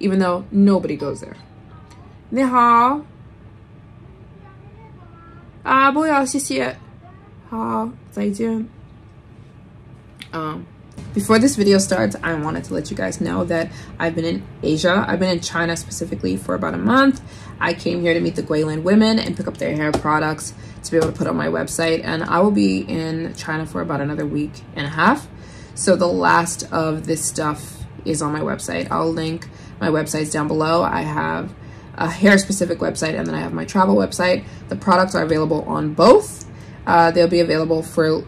even though nobody goes there. 你好。啊，不要，谢谢。好，再见。Um, before this video starts, I wanted to let you guys know that I've been in Asia. I've been in China specifically for about a month. I came here to meet the Guilin women and pick up their hair products to be able to put on my website. And I will be in China for about another week and a half. So the last of this stuff is on my website. I'll link my websites down below. I have a hair specific website and then I have my travel website. The products are available on both. Uh, they'll be available for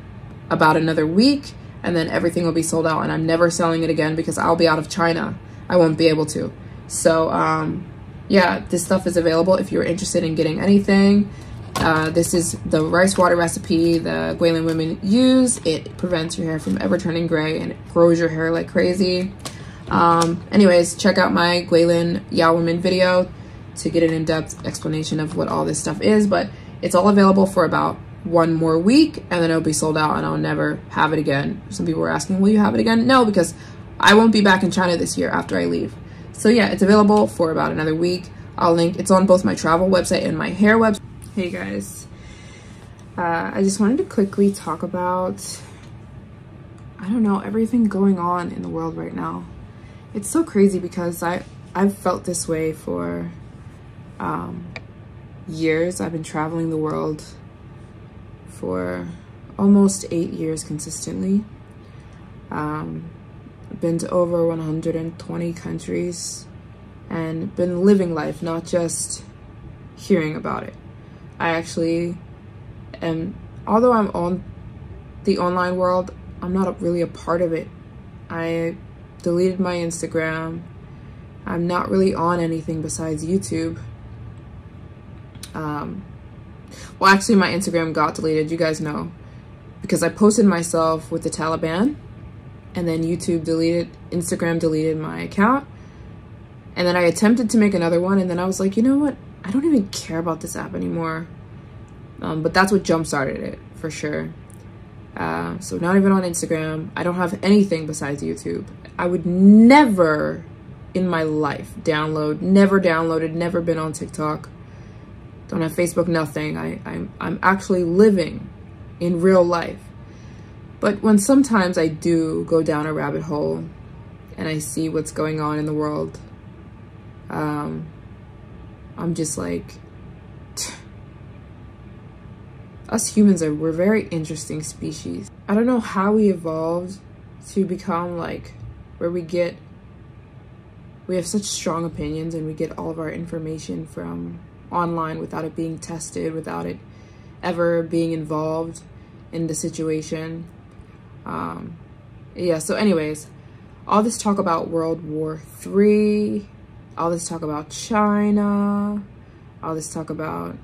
about another week and then everything will be sold out and I'm never selling it again because I'll be out of China. I won't be able to. So um, yeah, this stuff is available if you're interested in getting anything. Uh, this is the rice water recipe the Guilin women use. It prevents your hair from ever turning gray and it grows your hair like crazy. Um, anyways, check out my Guilin Yao Women video to get an in-depth explanation of what all this stuff is, but it's all available for about one more week and then it'll be sold out and I'll never have it again. Some people were asking, will you have it again? No, because I won't be back in China this year after I leave. So yeah, it's available for about another week. I'll link, it's on both my travel website and my hair website. Hey guys, uh, I just wanted to quickly talk about, I don't know, everything going on in the world right now. It's so crazy because I, I've felt this way for um, years. I've been traveling the world for almost eight years consistently. Um, been to over 120 countries and been living life, not just hearing about it. I actually am, although I'm on the online world, I'm not really a part of it. I deleted my Instagram. I'm not really on anything besides YouTube. Um, well, actually, my Instagram got deleted, you guys know, because I posted myself with the Taliban, and then YouTube deleted, Instagram deleted my account, and then I attempted to make another one, and then I was like, you know what? I don't even care about this app anymore. Um, but that's what jump started it, for sure. Uh, so not even on Instagram. I don't have anything besides YouTube. I would never in my life download, never downloaded, never been on TikTok don't have Facebook, nothing. I, I'm, I'm actually living in real life. But when sometimes I do go down a rabbit hole and I see what's going on in the world, um, I'm just like, us humans are, we're very interesting species. I don't know how we evolved to become like where we get, we have such strong opinions and we get all of our information from online without it being tested, without it ever being involved in the situation. Um, yeah, so anyways, all this talk about World War Three, all this talk about China, all this talk about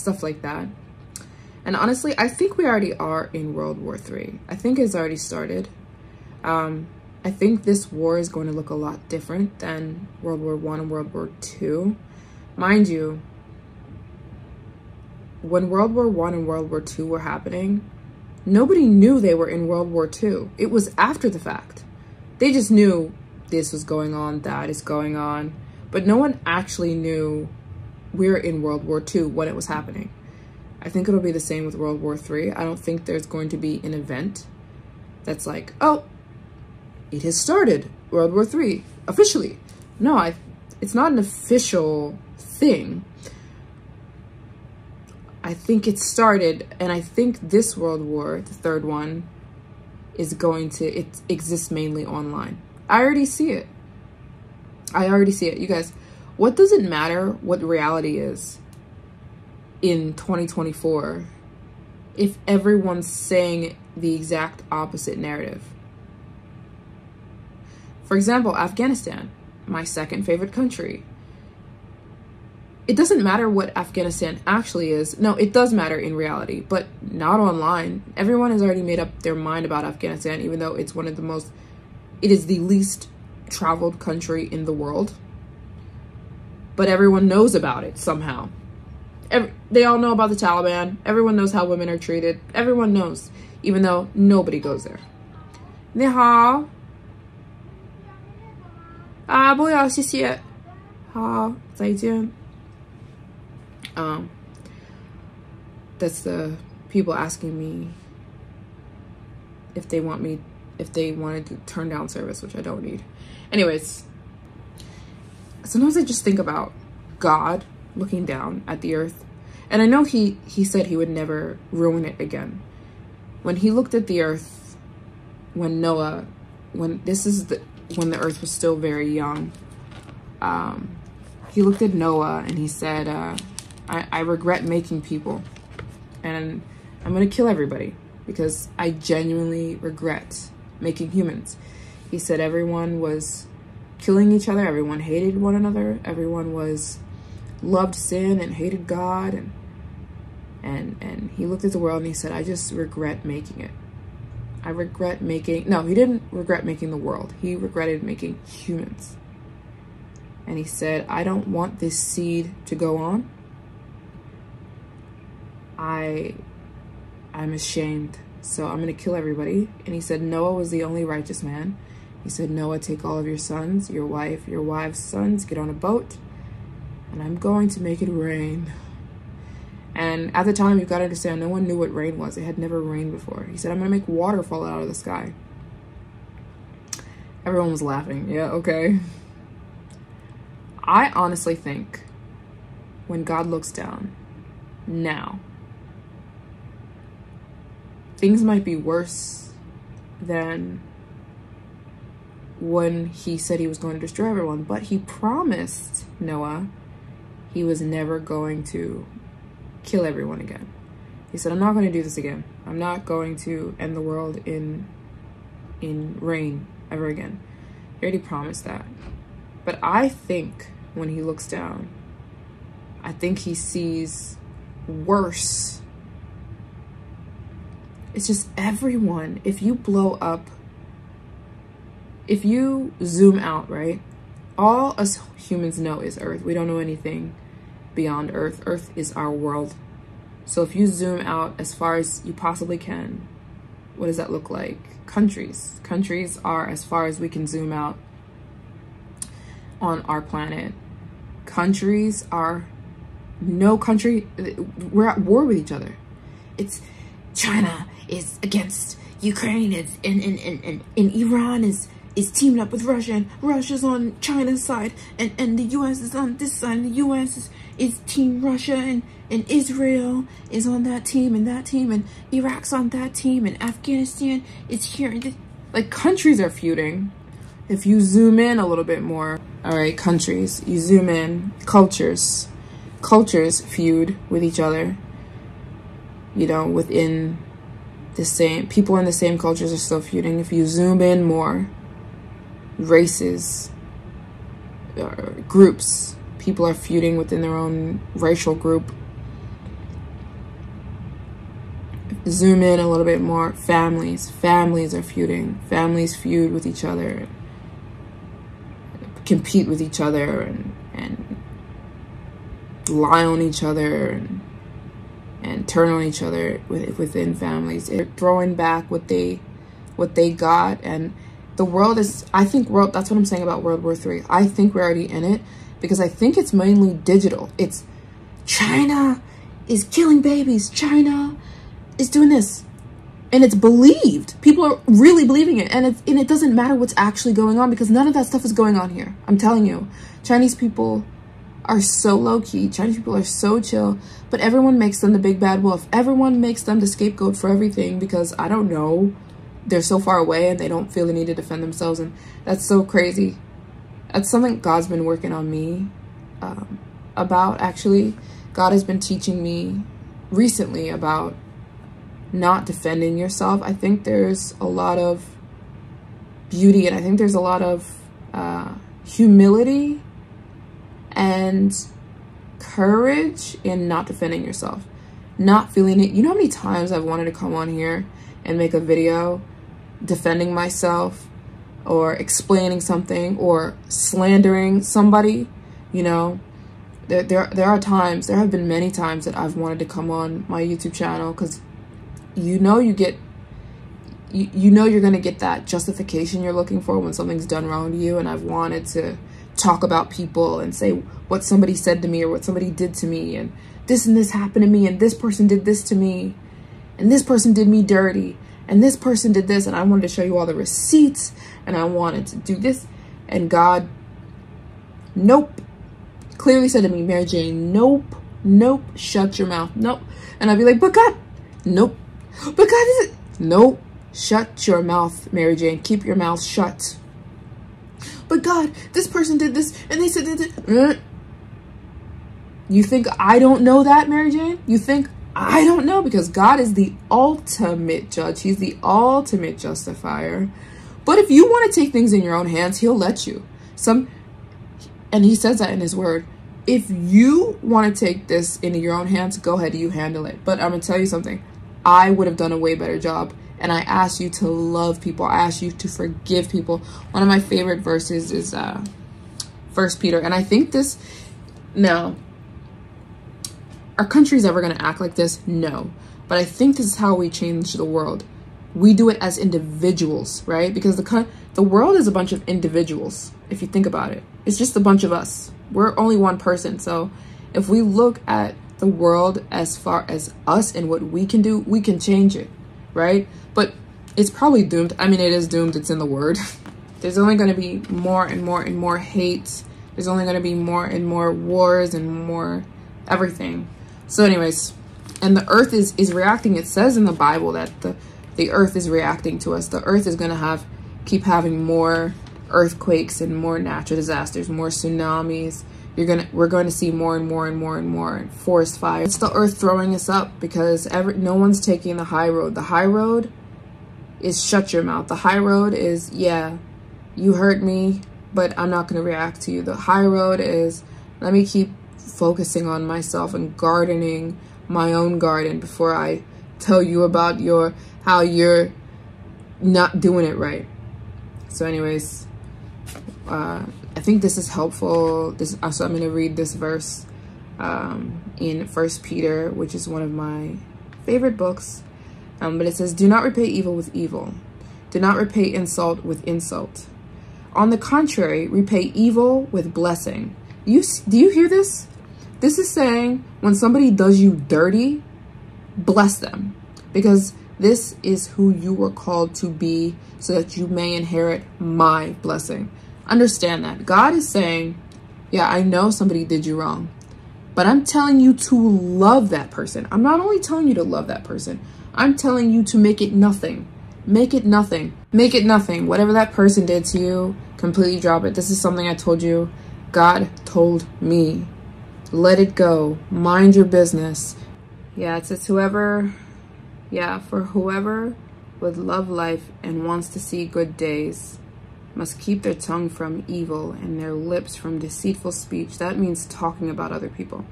stuff like that. And honestly, I think we already are in World War Three. I think it's already started. Um, I think this war is going to look a lot different than World War One and World War Two. Mind you, when World War One and World War Two were happening, nobody knew they were in World War Two. It was after the fact. They just knew this was going on, that is going on, but no one actually knew we're in World War Two when it was happening. I think it'll be the same with World War Three. I don't think there's going to be an event that's like, oh, it has started World War III officially. No, I, it's not an official thing. I think it started, and I think this World War, the third one, is going to, it exists mainly online. I already see it. I already see it. You guys, what does it matter what reality is in 2024 if everyone's saying the exact opposite narrative? For example, Afghanistan, my second favorite country. It doesn't matter what Afghanistan actually is. No, it does matter in reality, but not online. Everyone has already made up their mind about Afghanistan, even though it's one of the most, it is the least traveled country in the world But everyone knows about it somehow. Every, they all know about the Taliban. Everyone knows how women are treated. Everyone knows, even though nobody goes there. 你好。啊，不要，谢谢。好，再见。Um, that's the people asking me if they want me, if they wanted to turn down service, which I don't need. Anyways, sometimes I just think about God looking down at the earth. And I know he, he said he would never ruin it again. When he looked at the earth, when Noah, when this is the, when the earth was still very young, um, he looked at Noah and he said, uh, I, I regret making people and I'm going to kill everybody because I genuinely regret making humans. He said everyone was killing each other, everyone hated one another, everyone was loved sin and hated God and and and he looked at the world and he said, I just regret making it. I regret making no, he didn't regret making the world. He regretted making humans. And he said, I don't want this seed to go on. I I'm ashamed. So I'm going to kill everybody. And he said Noah was the only righteous man. He said, Noah, take all of your sons, your wife, your wife's sons, get on a boat, and I'm going to make it rain. And at the time, you've got to understand, no one knew what rain was. It had never rained before. He said, I'm going to make water fall out of the sky. Everyone was laughing. Yeah, okay. I honestly think when God looks down now, things might be worse than when he said he was going to destroy everyone. But he promised Noah he was never going to kill everyone again. He said, I'm not going to do this again. I'm not going to end the world in in rain ever again. He already promised that. But I think when he looks down, I think he sees worse it's just everyone. If you blow up, if you zoom out, right? All us humans know is Earth. We don't know anything beyond Earth. Earth is our world. So if you zoom out as far as you possibly can, what does that look like? Countries. Countries are as far as we can zoom out on our planet. Countries are no country, we're at war with each other. It's China is against Ukraine and, and, and, and, and Iran is is teaming up with Russia and Russia's on China's side and, and the US is on this side and the US is, is team Russia and, and Israel is on that team and that team and Iraq's on that team and Afghanistan is here and like countries are feuding if you zoom in a little bit more all right countries you zoom in cultures cultures feud with each other you know within the same people in the same cultures are still feuding. If you zoom in more, races, uh, groups, people are feuding within their own racial group. Zoom in a little bit more, families, families are feuding. Families feud with each other, compete with each other, and, and lie on each other, and and turn on each other within families. They're throwing back what they what they got and the world is I think world that's what I'm saying about World War Three. I think we're already in it because I think it's mainly digital. It's China is killing babies. China is doing this. And it's believed. People are really believing it. And, it's, and it doesn't matter what's actually going on because none of that stuff is going on here. I'm telling you. Chinese people are so low key. Chinese people are so chill, but everyone makes them the big bad wolf. Everyone makes them the scapegoat for everything because I don't know, they're so far away and they don't feel the need to defend themselves. And that's so crazy. That's something God's been working on me um, about actually. God has been teaching me recently about not defending yourself. I think there's a lot of beauty and I think there's a lot of uh, humility and courage in not defending yourself, not feeling it. You know how many times I've wanted to come on here and make a video defending myself or explaining something or slandering somebody, you know? There, there, there are times, there have been many times that I've wanted to come on my YouTube channel because you know you get, you, you know you're going to get that justification you're looking for when something's done wrong to you. And I've wanted to talk about people and say what somebody said to me or what somebody did to me and this and this happened to me and this person did this to me and this person did me dirty and this person did this and I wanted to show you all the receipts and I wanted to do this. And God nope. Clearly said to me Mary Jane nope nope. Shut your mouth nope. And I'd be like but God nope. But God is it nope. Shut your mouth Mary Jane. Keep your mouth shut. But God this person did this and they said that uh-huh. you think I don't know that Mary Jane? You think I don't know because God is the ultimate judge. He's the ultimate justifier. But if you want to take things in your own hands, he'll let you. Some and he says that in his word. If you want to take this into your own hands, go ahead, you handle it. But I'm going to tell you something. I would have done a way better job. And I ask you to love people. I ask you to forgive people. One of my favorite verses is uh First Peter. And I think this now our country's ever going to act like this? No. But I think this is how we change the world. We do it as individuals, right? Because the the world is a bunch of individuals, if you think about it. It's just a bunch of us. We're only one person. So if we look at the world as far as us and what we can do, we can change it, right? But it's probably doomed. I mean, it is doomed. It's in the word. There's only going to be more and more and more hate. There's only going to be more and more wars and more everything. So anyways, and the earth is, is reacting. It says in the Bible that the, the earth is reacting to us. The earth is going to have keep having more earthquakes and more natural disasters, more tsunamis. You're gonna we're going to see more and more and more and more forest fires. It's the earth throwing us up because every no one's taking the high road. The high road is shut your mouth. The high road is yeah, you hurt me, but I'm not going to react to you. The high road is let me keep focusing on myself and gardening my own garden before I tell you about your how you're not doing it right. So anyways, uh, I think this is helpful. This so I'm going to read this verse um, in First Peter, which is one of my favorite books. Um, but it says, "Do not repay evil with evil. Do not repay insult with insult. On the contrary, repay evil with blessing." You do you hear this? This is saying when somebody does you dirty, bless them because this is who you were called to be so that you may inherit my blessing. Understand that. God is saying, yeah, I know somebody did you wrong, but I'm telling you to love that person. I'm not only telling you to love that person, I'm telling you to make it nothing. Make it nothing. Make it nothing. Whatever that person did to you, completely drop it. This is something I told you. God told me let it go. Mind your business. Yeah, it says whoever, yeah, for whoever would love life and wants to see good days must keep their tongue from evil and their lips from deceitful speech. That means talking about other people.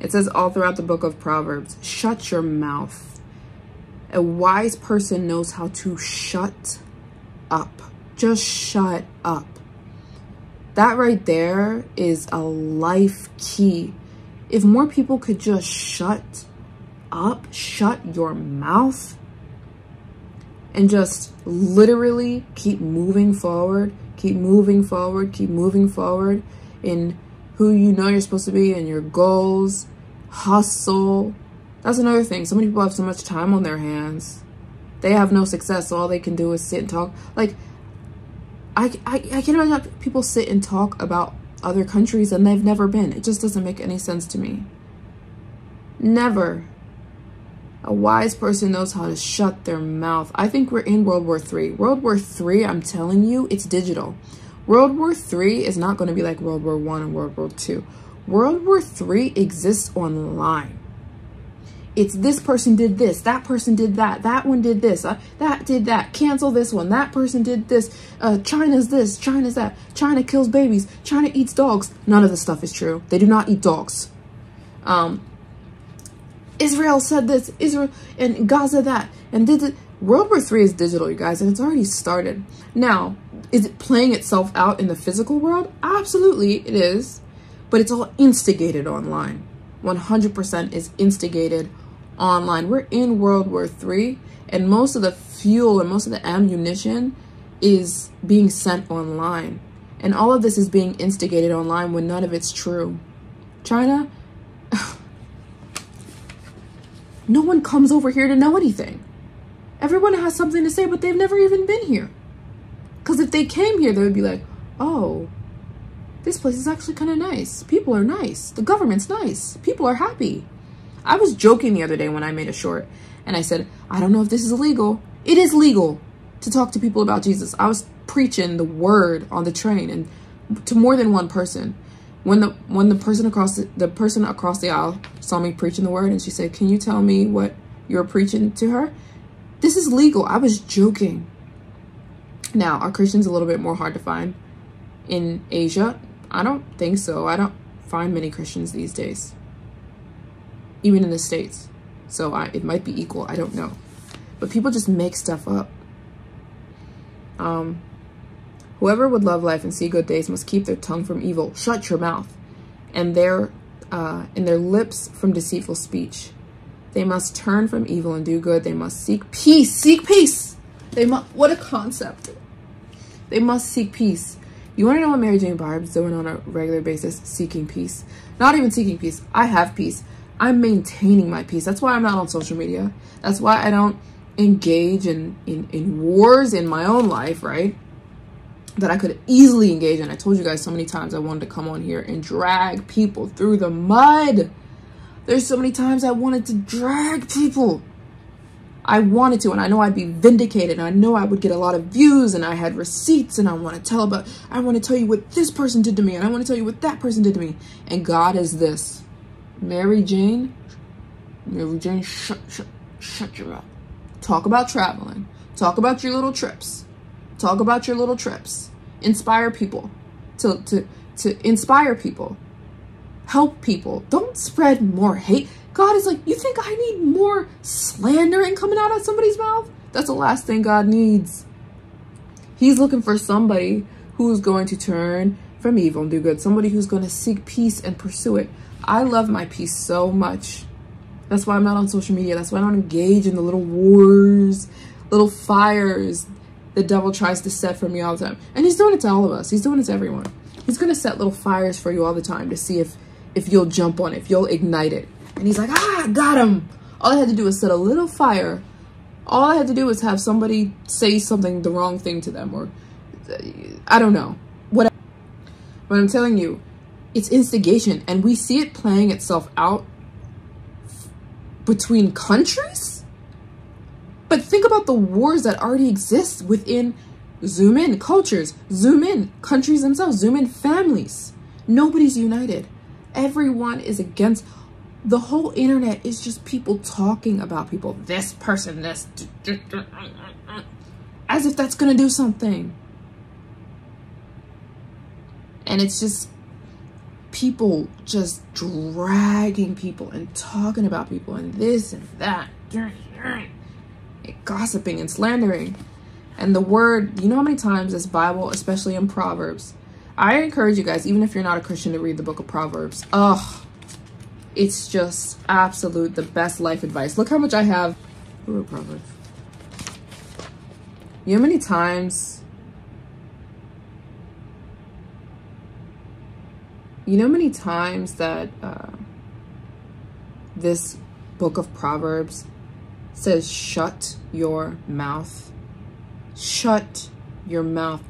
It says all throughout the book of Proverbs, shut your mouth. A wise person knows how to shut up. Just shut up. That right there is a life key. If more people could just shut up, shut your mouth, and just literally keep moving forward, keep moving forward, keep moving forward in who you know you're supposed to be and your goals, hustle. That's another thing. So many people have so much time on their hands. They have no success. So all they can do is sit and talk. Like, I, I, I can't imagine people sit and talk about other countries and they've never been. It just doesn't make any sense to me. Never. A wise person knows how to shut their mouth. I think we're in World War III. World War III, I'm telling you, it's digital. World War III is not going to be like World War One and World War Two. World War III exists online it's this person did this, that person did that, that one did this, uh, that did that, cancel this one, that person did this, uh, China's this, China's that, China kills babies, China eats dogs. None of this stuff is true. They do not eat dogs. Um, Israel said this, Israel, and Gaza that, and did it. World War III is digital, you guys, and it's already started. Now, is it playing itself out in the physical world? Absolutely, it is. But it's all instigated online. 100% is instigated online. We're in World War III And most of the fuel and most of the ammunition is being sent online. And all of this is being instigated online when none of it's true. China, no one comes over here to know anything. Everyone has something to say, but they've never even been here. Because if they came here, they would be like, oh, this place is actually kind of nice. People are nice. The government's nice. People are happy. I was joking the other day when I made a short and I said, I don't know if this is illegal. It is legal to talk to people about Jesus. I was preaching the word on the train and to more than one person. When the when the person across the, the person across the aisle saw me preaching the word and she said, "Can you tell me what you're preaching to her?" This is legal. I was joking. Now, are Christians a little bit more hard to find in Asia? I don't think so. I don't find many Christians these days even in the States. So I, it might be equal. I don't know. But people just make stuff up. Um, whoever would love life and see good days must keep their tongue from evil. Shut your mouth. And their, uh, and their lips from deceitful speech. They must turn from evil and do good. They must seek peace. Seek peace. They must, what a concept. They must seek peace. You want to know what Mary Jane Byarm is doing on a regular basis? Seeking peace. Not even seeking peace. I have peace. I'm maintaining my peace. That's why I'm not on social media. That's why I don't engage in, in, in wars in my own life, right? That I could easily engage in. I told you guys so many times I wanted to come on here and drag people through the mud. There's so many times I wanted to drag people. I wanted to, and I know I'd be vindicated, and I know I would get a lot of views, and I had receipts, and I want to tell about, I want to tell you what this person did to me, and I want to tell you what that person did to me. And God is this. Mary Jane, Mary Jane, shut, shut, shut your mouth. Talk about traveling. Talk about your little trips. Talk about your little trips. Inspire people to, to, to inspire people. Help people. Don't spread more hate. God is like, you think I need more slandering coming out of somebody's mouth? That's the last thing God needs. He's looking for somebody who's going to turn from evil and do good. Somebody who's going to seek peace and pursue it. I love my peace so much. That's why I'm not on social media. That's why I don't engage in the little wars, little fires the devil tries to set for me all the time. And he's doing it to all of us. He's doing it to everyone. He's going to set little fires for you all the time to see if, if you'll jump on it, if you'll ignite it. And he's like, ah, got him. All I had to do was set a little fire. All I had to do was have somebody say something, the wrong thing to them, or I don't know. Whatever. But I'm telling you, it's instigation and we see it playing itself out between countries? But think about the wars that already exist within zoom in cultures zoom in countries themselves zoom in families. Nobody's united. Everyone is against. The whole internet is just people talking about people. This person this as if that's gonna do something. And it's just people just dragging people and talking about people and this and that, gossiping and slandering. And the word, you know how many times this Bible, especially in Proverbs, I encourage you guys, even if you're not a Christian, to read the book of Proverbs. Ugh, it's just absolute the best life advice. Look how much I have. Wrote Proverbs? You know how many times You know many times that uh, this book of Proverbs says, shut your mouth. Shut your mouth.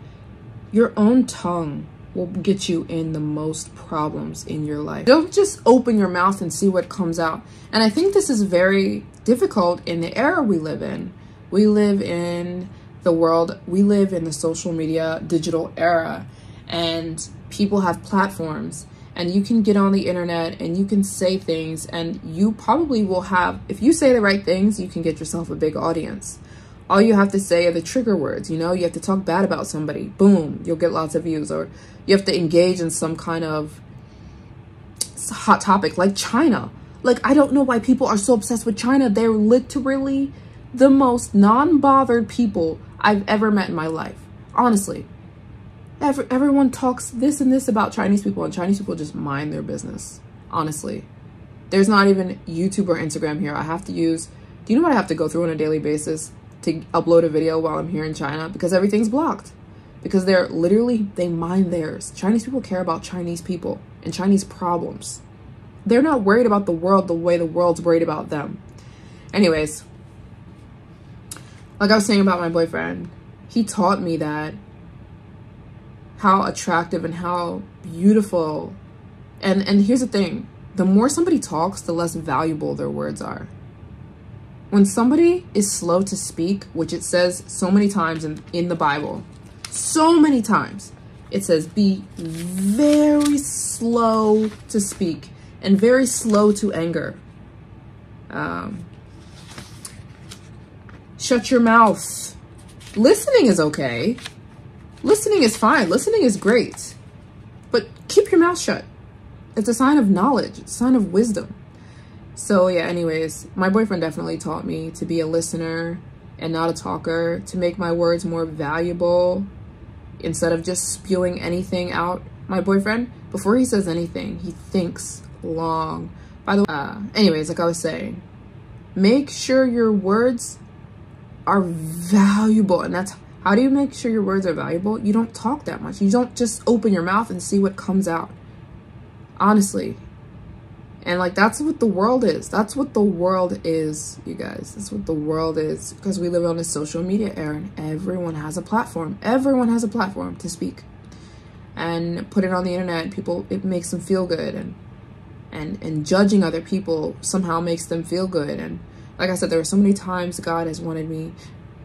Your own tongue will get you in the most problems in your life. Don't just open your mouth and see what comes out. And I think this is very difficult in the era we live in. We live in the world, we live in the social media digital era and people have platforms and you can get on the internet and you can say things and you probably will have if you say the right things you can get yourself a big audience. All you have to say are the trigger words you know? You have to talk bad about somebody. Boom you'll get lots of views. Or you have to engage in some kind of hot topic like china. Like i don't know why people are so obsessed with china. They're literally the most non-bothered people i've ever met in my life. Honestly Every, everyone talks this and this about Chinese people and Chinese people just mind their business, honestly. There's not even YouTube or Instagram here. I have to use Do you know what I have to go through on a daily basis to upload a video while I'm here in China? Because everything's blocked. Because they're literally, they mind theirs. Chinese people care about Chinese people and Chinese problems. They're not worried about the world the way the world's worried about them. Anyways, like I was saying about my boyfriend, he taught me that how attractive and how beautiful. And and here's the thing. The more somebody talks the less valuable their words are. When somebody is slow to speak which it says so many times in, in the bible so many times it says be very slow to speak and very slow to anger. Um, shut your mouth. Listening is okay listening is fine listening is great but keep your mouth shut it's a sign of knowledge, it's a sign of wisdom. So yeah, anyways, my boyfriend definitely taught me to be a listener and not a talker, to make my words more valuable instead of just spewing anything out. My boyfriend, before he says anything, he thinks long. By the way, uh, anyways, like I was saying, make sure your words are valuable. And that's how do you make sure your words are valuable? You don't talk that much. You don't just open your mouth and see what comes out. Honestly. And like that's what the world is. That's what the world is you guys. That's what the world is. Because we live on a social media era and everyone has a platform. Everyone has a platform to speak. And put it on the internet people it makes them feel good. And and and judging other people somehow makes them feel good. And like i said there were so many times god has wanted me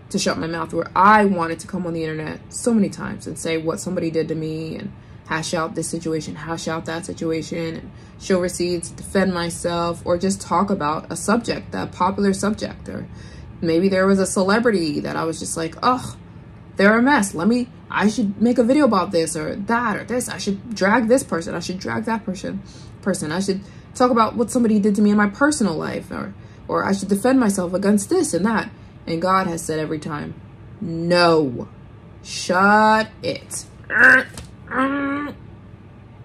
to shut my mouth where i wanted to come on the internet so many times and say what somebody did to me and hash out this situation, hash out that situation, and show receipts, defend myself, or just talk about a subject, that popular subject. Or maybe there was a celebrity that I was just like, oh, they're a mess. Let me, I should make a video about this or that or this. I should drag this person. I should drag that person. Person. I should talk about what somebody did to me in my personal life or, or I should defend myself against this and that. And God has said every time, no, shut it.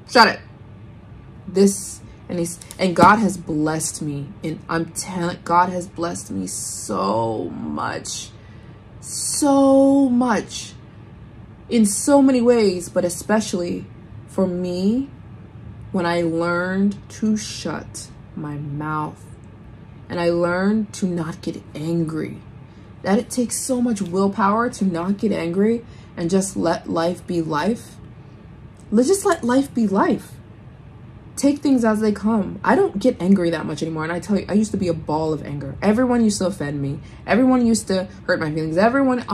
Shut it. This and he's and God has blessed me. And I'm telling God has blessed me so much. So much. In so many ways, but especially for me when I learned to shut my mouth and I learned to not get angry. That it takes so much willpower to not get angry and just let life be life let's just let life be life. Take things as they come. I don't get angry that much anymore. And I tell you, I used to be a ball of anger. Everyone used to offend me. Everyone used to hurt my feelings. Everyone,